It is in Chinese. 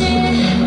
谢。